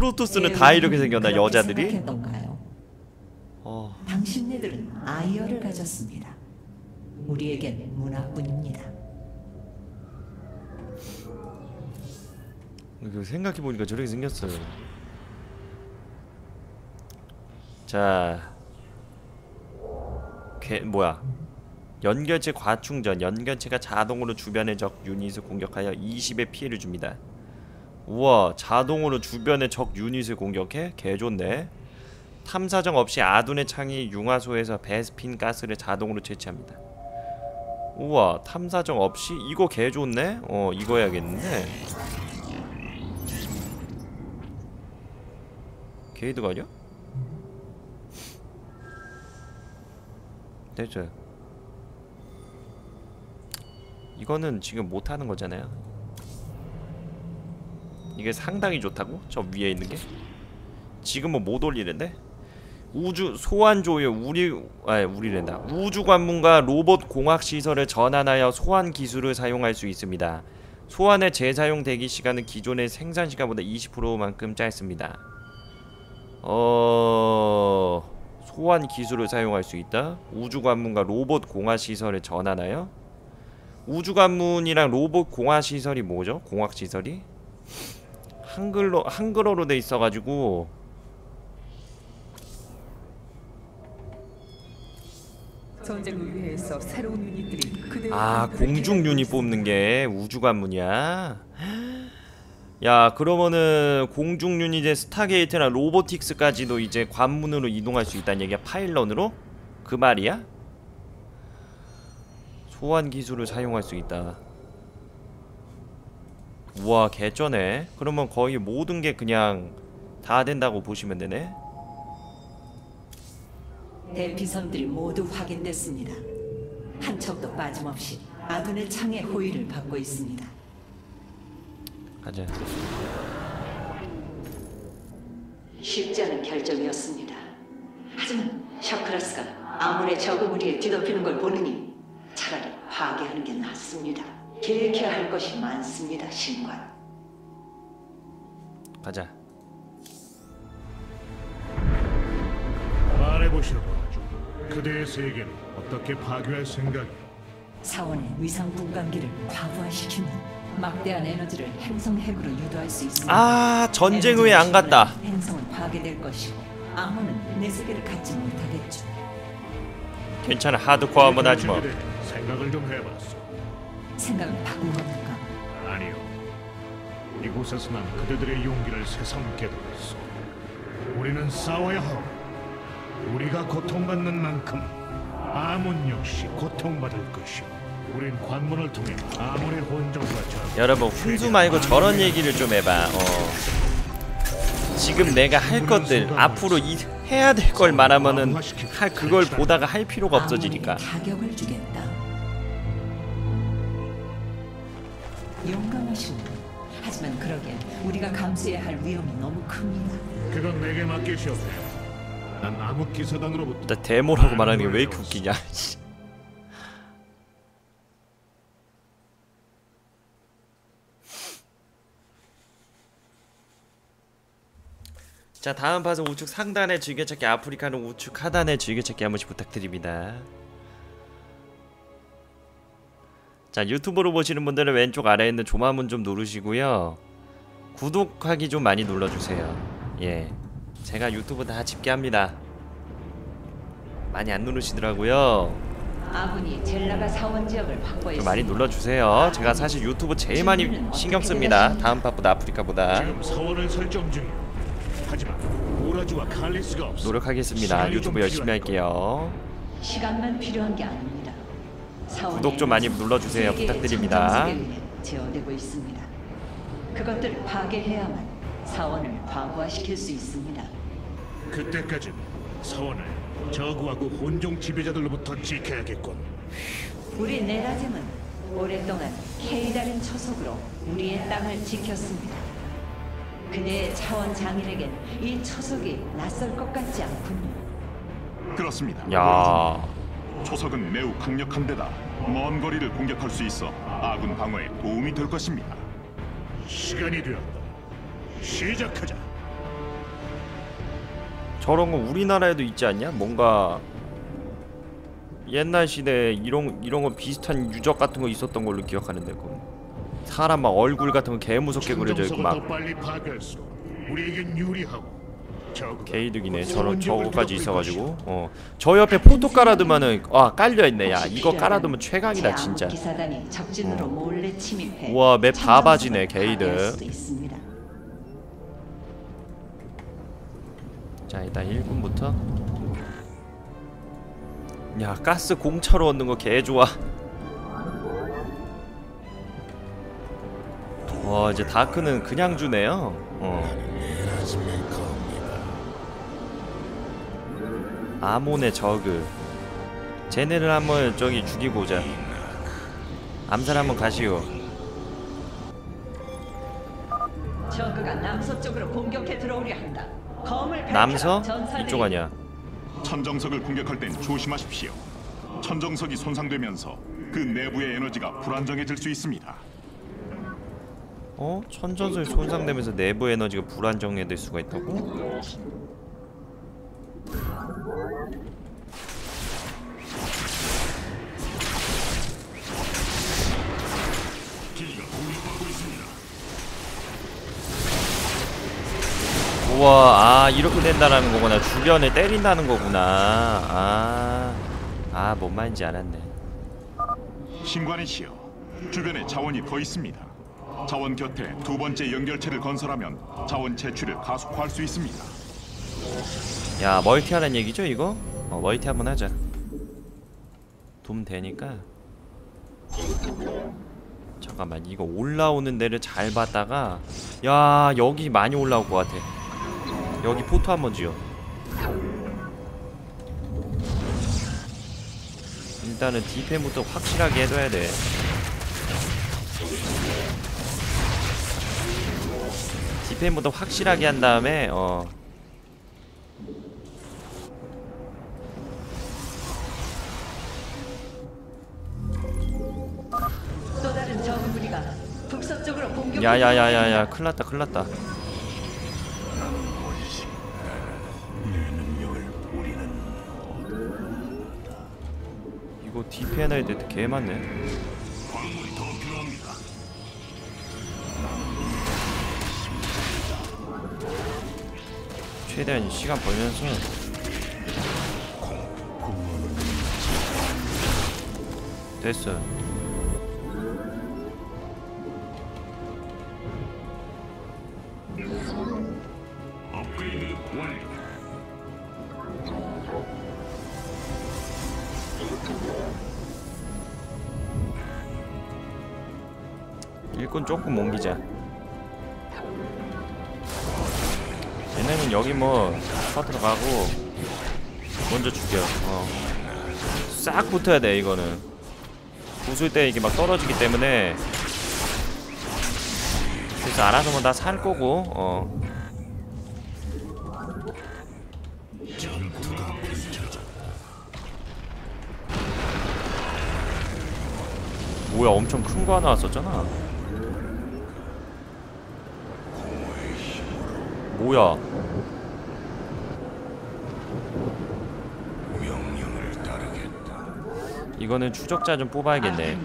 프로토스는 다 이렇게 생겼나 여자들이? 어, 당신네들은 아이어를 가졌습니다. 우리에겐 문화뿐입니다. 생각해 보니까 저렇게 생겼어요. 자, 개 뭐야? 연결체 과충전. 연결체가 자동으로 주변의 적 유닛을 공격하여 20의 피해를 줍니다. 우와, 자동으로 주변의 적 유닛을 공격해? 개 좋네. 탐사정 없이 아둔의 창이 융화소에서 베스핀 가스를 자동으로 채취합니다. 우와, 탐사정 없이 이거 개 좋네. 어, 이거 해야겠는데. 게이드가 아니야? 됐죠 이거는 지금 못하는 거잖아요 이게 상당히 좋다고? 저 위에 있는 게? 지금은 못 올리는데? 우주 소환조요 우리 아 우리랜다 우주 관문과 로봇 공학 시설을 전환하여 소환 기술을 사용할 수 있습니다. 소환의 재사용 대기 시간은 기존의 생산 시간보다 20%만큼 짧습니다. 어 소환 기술을 사용할 수 있다. 우주 관문과 로봇 공학 시설을 전환하여 우주 관문이랑 로봇 공학 시설이 뭐죠? 공학 시설이 한글로 한글어로 돼 있어가지고 전쟁을 위해서 새로운 유닛들이 그대의 아 공중 유닛. 뽑는 게 우주 관문이야. 야 그러면은 공중 유닛의 stargate나 robotics까지도 이제 관문으로 이동할 수 있다는 얘기야 pylon으로? 그 말이야? 소환 기술을 사용할 수 있다. 우와 개쩌네. 그러면 거의 모든 게 그냥 다 된다고 보시면 되네. 대피선들이 모두 확인됐습니다. 한 척도 빠짐없이 아둔의 창의 호위를 받고 있습니다. 가자. 쉽지 않은 결정이었습니다. 하지만 샤크라스가 아문의 적응우리에 뒤덮이는 걸 보느니 차라리 파괴하는 게 낫습니다. 기획해야 할 것이 많습니다, 신관. 가자. 말해보시라고 그대의 세계를 어떻게 파괴할 생각이 사원의 위상 분광기를 과부하시키면 막대한 에너지를 행성 핵으로 유도할 수 있습니다. 아 전쟁 후에 안 갔다. 행성은 파괴될 것이고 아문은 내 세계를 갖지 못하겠죠. 괜찮아 하드코어 한번 하지 뭐. 생각을 좀 해봤어 생각을 바꾼 겁니까? 아니요 이곳에서 난 그대들의 용기를 새삼 깨달았어 우리는 싸워야 하고 우리가 고통받는 만큼 아몬 역시 고통받을 것이오 우린 관문을 통해 아몬의 혼종과 전 여러분 훈수 말고 저런 얘기를 좀 해봐. 어. 지금 내가 할 것들 앞으로 이 해야 될 걸 말하면은 할 그걸 보다가 할 필요가 없어지니까. 타격을 주겠다. 용감하시군. 하지만 그러기엔 우리가 감수해야 할 위험이 너무 큽니다. 그건 내게 맡기시오세요 난 암흑 기사단으로부터 나 데모라고 말하는 게 왜 이렇게 웃기냐. 씨. 자 다음 파서 우측 상단의 즐겨찾기 아프리카는 우측 하단의 즐겨찾기 한 번씩 부탁드립니다. 자 유튜브로 보시는 분들은 왼쪽 아래에 있는 조마문 좀 누르시고요. 구독하기 좀 많이 눌러주세요. 예, 제가 유튜브 다 집계합니다. 많이 안 누르시더라고요. 아군이 젤라가 사원 지역을 확보했습니다. 좀 많이 눌러주세요. 제가 사실 유튜브 제일 많이 신경 씁니다. 다음 파보다 아프리카보다 지금 서원을 설정 중이오 하지만 오라주와 칼리스가 없어 노력하겠습니다. 유튜브 좀 열심히. 할게요. 시간만 필요한 게 아닙니다. 구독 좀 많이 눌러주세요. 부탁드립니다. 제어되고 있습니다. 그것들을 파괴해야만 사원을 과부하시킬 수 있습니다. 그때까지 서원을 저구하고 혼종 지배자들로부터 지켜야겠군. 우리 네라짐은 오랫동안 케이다른 초속으로 우리의 땅을 지켰습니다. 그대의 차원 장인에겐 이 초속이 낯설 것 같지 않군요. 그렇습니다. 야, 초석은 매우 강력한 데다 먼 거리를 공격할 수 있어 아군 방어에 도움이 될 것입니다. 시간이 되었다. 시작하자. 저런 거 우리나라에도 있지 않냐? 뭔가 옛날 시대에 이런 이런 거 비슷한 유적 같은 거 있었던 걸로 기억하는데 그 사람 막 얼굴 같은 거 개 무섭게 그려져 있고 막더 빨리 파괴할수록 우리에겐 유리하고 개이득이네. 저런 저거까지 있어가지고. 어 저 옆에 포토 깔아두면은 아 깔려있네. 야 이거 깔아두면 최강이다 진짜. 침입해 우와, 맵 다 바지네, 있습니다. 자 일단 1군부터. 야 가스 공차로 얻는 거 개 좋아. 와 이제 다크는 그냥 주네요. 어 아몬의 저그 쟤네를 한번 저기 죽이고 오자 암살 한번 가시오 저그가 남서쪽으로 공격해 들어오려 한다. 검을 남서? 이쪽 아니야 천정석을 공격할 땐 조심하십시오. 천정석이 손상되면서 그 내부의 에너지가 불안정해질 수 있습니다. 어? 천전소에 손상되면서 내부 에너지가 불안정해질 수가 있다고? 우와 아 이렇게 된다라는 거구나 주변에 때린다는 거구나 아아뭔 말인지 알았네 신관이시여, 주변에 자원이 더 있습니다. 자원 곁에 두 번째 연결체를 건설하면 자원 채취를 가속화할 수 있습니다. 야 멀티하란 얘기죠 이거? 어 멀티 한번 하자. 돈 되니까. 잠깐만 이거 올라오는 데를 잘 봤다가 야 여기 많이 올라올 것 같아. 여기 포토 한번 지어. 일단은 디펜부터 확실하게 해둬야 돼. 디펜부터 확실하게 한 다음에 어 야야야야야 큰일났다 큰일났다. 이거 DPN 할 때도 개 많네. 최대한 시간 벌면서 됐어 일꾼 조금 옮기자. 얘네는 여기 뭐 퍼트러 가고 먼저 죽여. 어. 싹 붙어야 돼 이거는. 부술 때 이게 막 떨어지기 때문에. 그래서 알아서 뭐 다 살 거고 어. 뭐야 엄청 큰 거 하나 왔었잖아 뭐야 이거는 추적자 좀 뽑아야겠네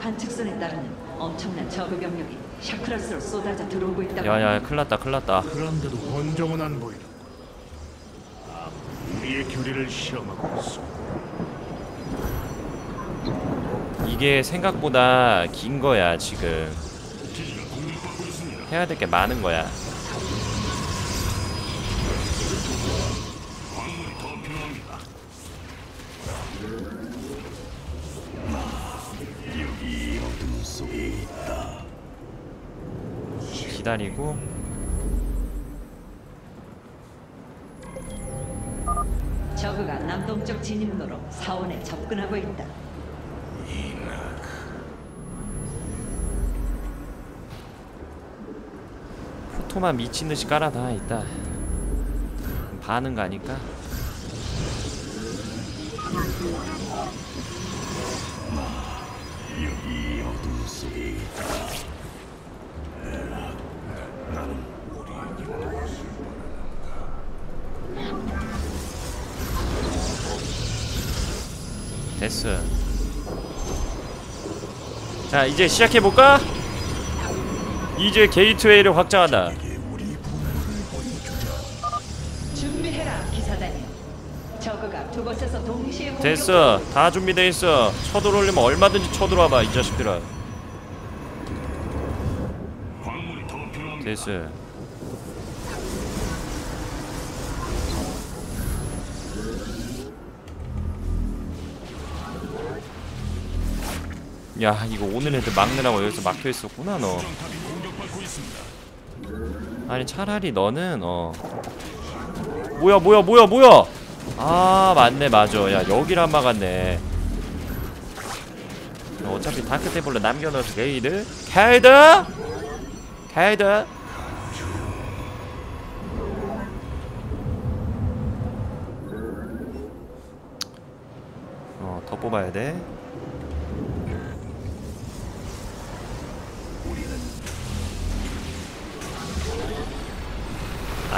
관측선에 따르는 엄청난 저그 병력이 샤크라스로 쏟아져 들어오고 있다고. 야야 큰일났다 큰일났다 그런데도 본종은 안 보이는. 아, 우리의 규리를 실험하고 있어. 이게 생각보다 긴 거야 지금 해야 될 게 많은 거야 기다리고. 저그가 남동쪽 진입로로 사원에 접근하고 있다. 포토만 미친 듯이 깔아놔 있다. 반응 가니까 됐어 자 이제 시작해볼까? 이제 gateway를 확장한다. 됐어. 다 준비돼 있어. 쳐들어오려면 얼마든지 쳐들어와봐 이 자식들아. 됐어 야 이거 오는 애들 막느라고 여기서 막혀 있었구나 너. 아니 차라리 너는 어. 뭐야 뭐야 뭐야 뭐야! 아 맞네 맞아. 야 여기를 안 막았네. 어차피 다크 테이블로 남겨놓어서 게이드 게이드? 게이드? 어더 뽑아야 돼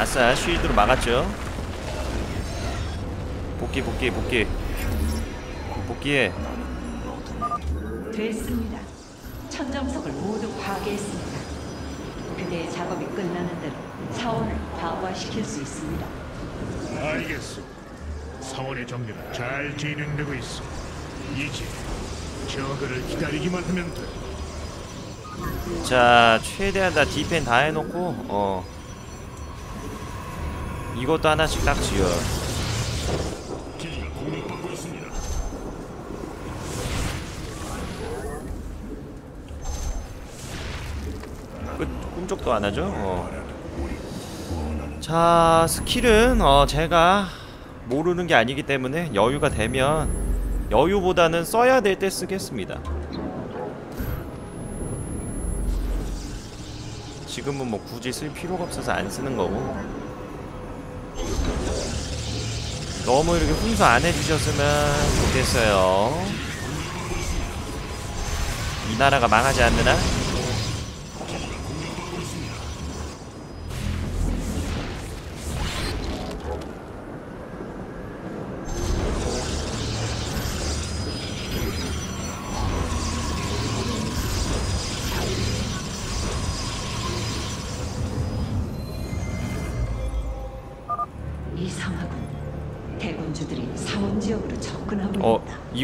아싸 쉴드로 막았죠 복귀 복귀 복귀 복귀해 됐습니다. 천정석을 모두 파괴했습니다. 그대의 작업이 끝나는 대로 사원을 과부하시킬 수 있습니다. 알겠어. 사원의 정리는 잘 진행되고 있어. 이제 저그를 기다리기만 하면 돼. 자 최대한 다 디펜 다 해놓고 어 이것도 하나씩 딱 지어. 끝 꿈쩍도 안 하죠? 어. 자 스킬은 어 제가 모르는 게 아니기 때문에 여유가 되면 여유보다는 써야 될 때 쓰겠습니다. 지금은 뭐 굳이 쓸 필요가 없어서 안 쓰는 거고 너무 이렇게 훈수 안 해주셨으면 좋겠어요 이 나라가 망하지 않느나?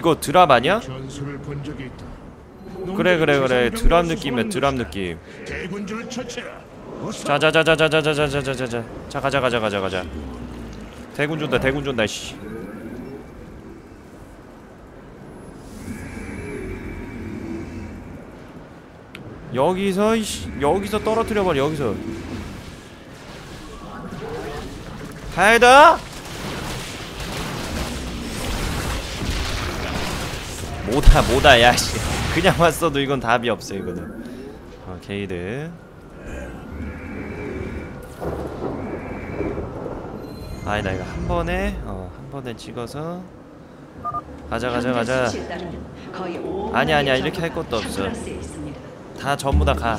이거 드랍 아니야? 그래 그래 그래 드랍 느낌이야 드랍 느낌. 자자자자자자자자자자자 자 가자 가자 가자 가자 대군 준다 대군 준다 씨 여기서 이씨 여기서 떨어뜨려 버려 여기서 가야다 뭐다 뭐다 야씨 그냥 왔어도 이건 답이 없어 이거는 어 게이드 아니다 이거 한 번에 어 한 번에 찍어서 가자 가자 가자 아니, 아니야. 이렇게 할 것도 없어. 다 전부 다가.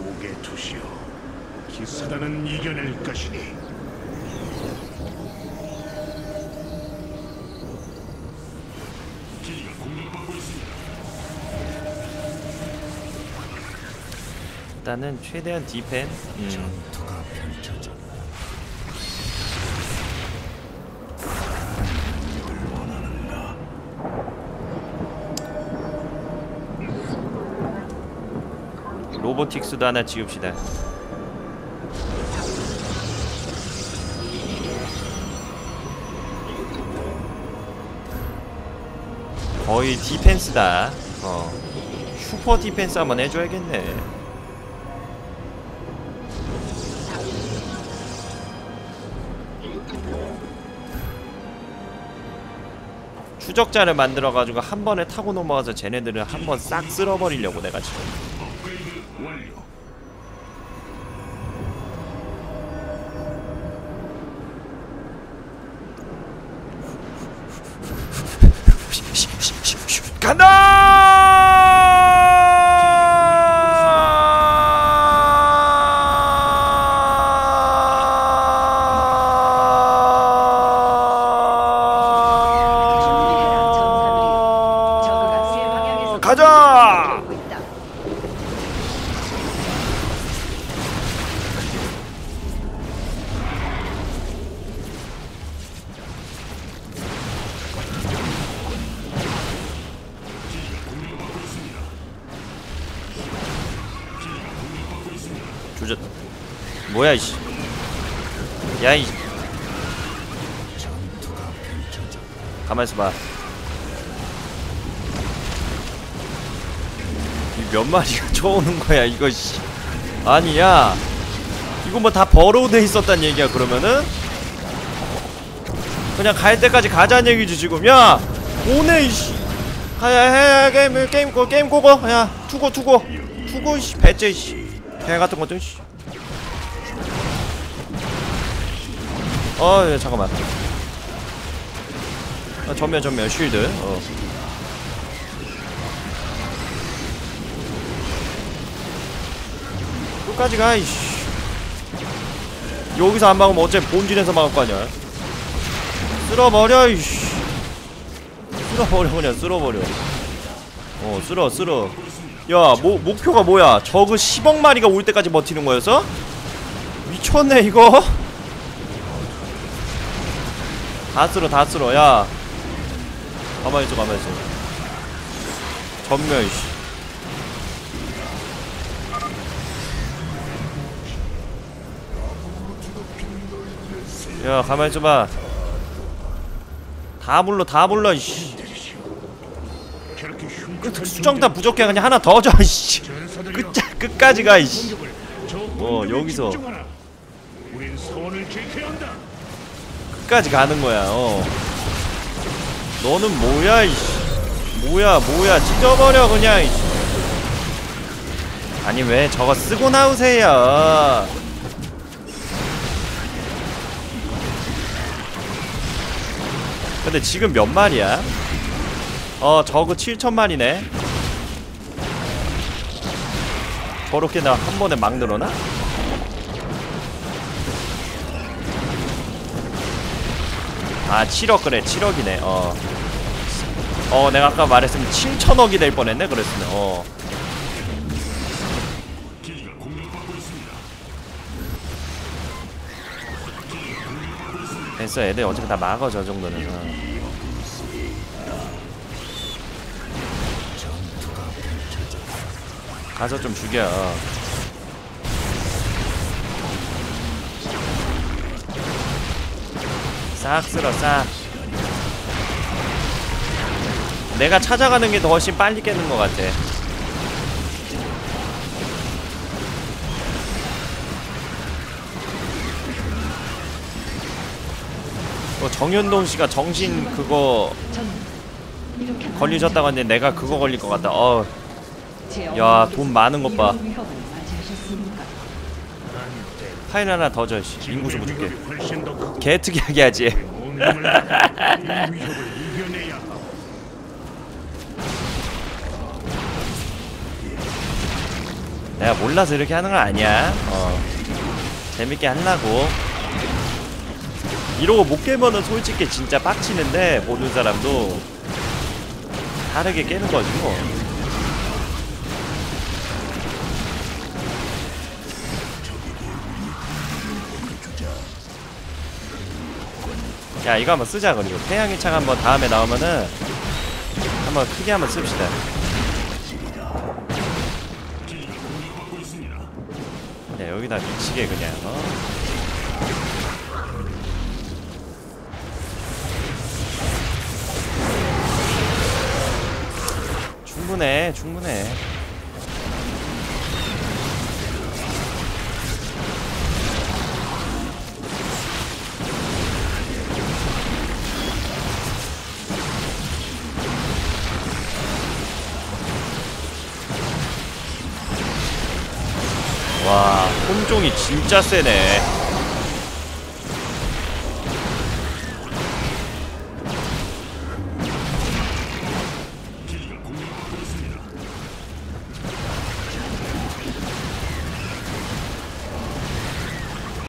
오게 두시오. 기사단은 이겨낼 것이니. 일단은 최대한 디펜. 음. robotics도 하나 지읍시다. 거의 defense다. 어. 슈퍼 defense 한번 해줘야겠네 추적자를 만들어가지고 한 번에 타고 넘어가서 쟤네들을 한 번 싹 쓸어버리려고 내가 지금 가자. 조져 뭐야 이씨. 야이 가만 있어봐 몇 마리가 쳐오는 거야 이거 씨. 아니야. 이거 뭐 다 버로우돼 있었단 얘기야 그러면은? 그냥 갈 때까지 가자는 얘기지 지금 야. 오네 이씨. 가야 해 게임 게임 고 게임 고고 야 투고 투고. 투고 씨. 배째 씨개 같은 것도 씨. 어, 예, 잠깐만. 아, 전면, 전면, 쉴드. 어. 끝까지 가, 이씨. 여기서 안 막으면 어차피 본진에서 막을 거 아니야. 쓸어버려, 이씨. 쓸어버려, 그냥 쓸어버려. 어, 쓸어, 쓸어. 야, 뭐, 목표가 뭐야? 저그 10억 마리가 올 때까지 버티는 거였어? 미쳤네, 이거? 다 쓸어 다 쓸어 야 가만히 있어 가만히 있어 전멸 씨 야, 가만히 있어봐. 다 불러, 다 불러, 이씨. 흉측한 수정단 부족해. 그냥 하나 더 줘, 이씨. 끝, 끝까지 가, 이씨. 공격에 여기서. 끝까지 가는 거야. 어. 너는 뭐야, 이씨. 뭐야, 뭐야. 찢어버려 그냥. 이씨. 아니 왜 저거 쓰고 나오세요. 근데 지금 몇 마리야? 어, 저거 7천 마리네. 저렇게 나 한 번에 막 늘어나? 아 7억 그래 7억이네 어. 어 내가 아까 말했으면 7천억이 될 뻔했네 그랬으면 어. 됐어. 애들 어차피 다 막어 저 정도는. 어. 가서 좀 죽여. 싹 쓸어 싹. 내가 찾아가는 게 더 훨씬 빨리 깨는 것 같아 어, 정현동 씨가 정신 그거 걸리셨다고 했는데 내가 그거 걸릴 것 같다 어, 제 야, 돈 많은 것 봐. 파일 하나 더 줘. 씨. 인구수 부족해. 위협이 훨씬 더 크고 개특이하게 하지. 내가 몰라서 이렇게 하는 건 아니야. 어. 재밌게 하려고. 이러고 못 깨면은 솔직히 진짜 빡치는데 보는 사람도 다르게 깨는 거지 뭐. 야 이거 한번 쓰자 그리고 태양의 창 한번 다음에 나오면은 한번 크게 한번 씁시다. 야 여기다 미치게 그냥 어? 충분해 충분해 와, 홈종이 진짜 세네.